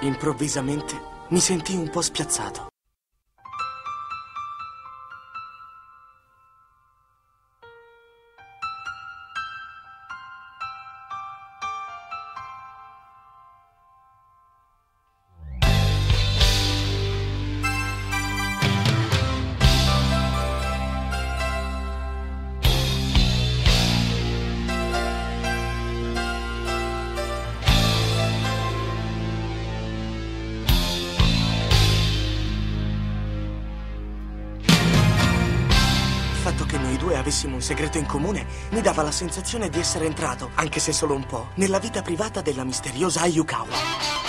Improvvisamente mi sentii un po' spiazzato. Avessimo un segreto in comune mi dava la sensazione di essere entrato, anche se solo un po', nella vita privata della misteriosa Ayukawa.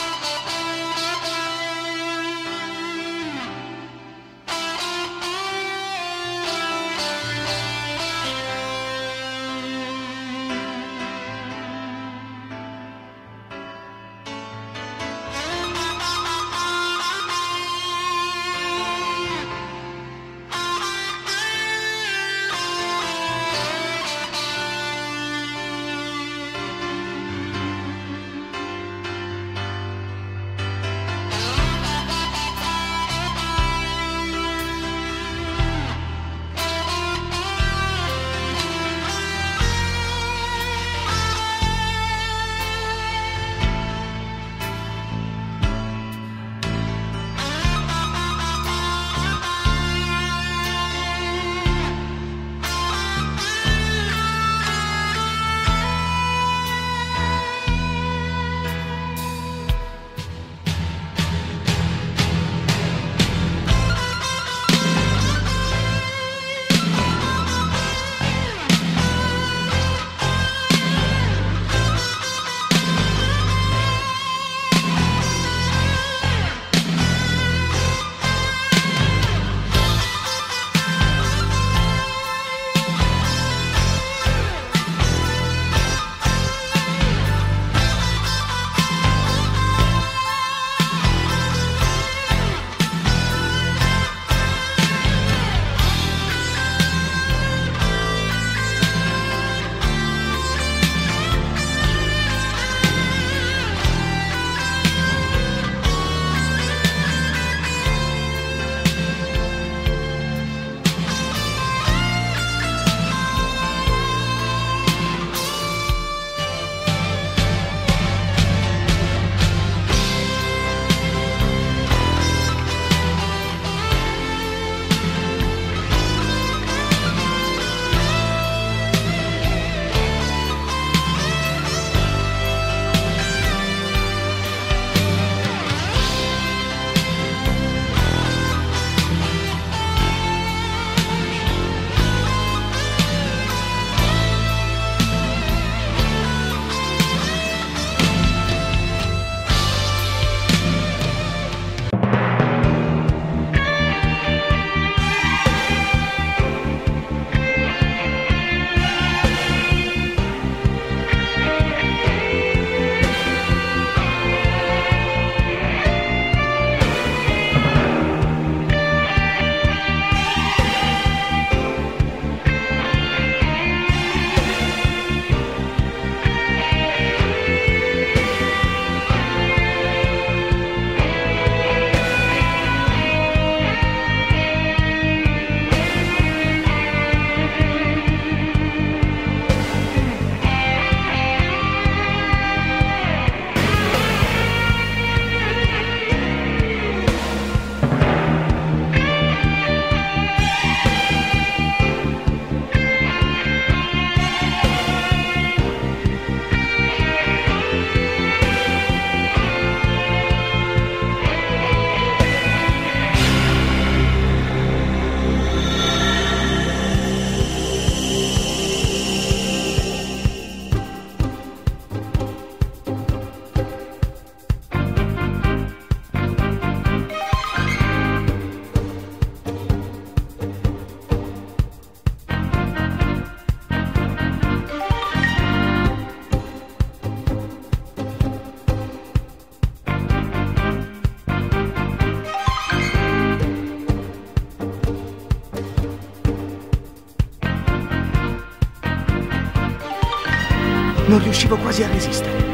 Non riuscivo quasi a resistere.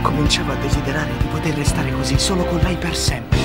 Cominciavo a desiderare di poter restare così, solo con lei per sempre.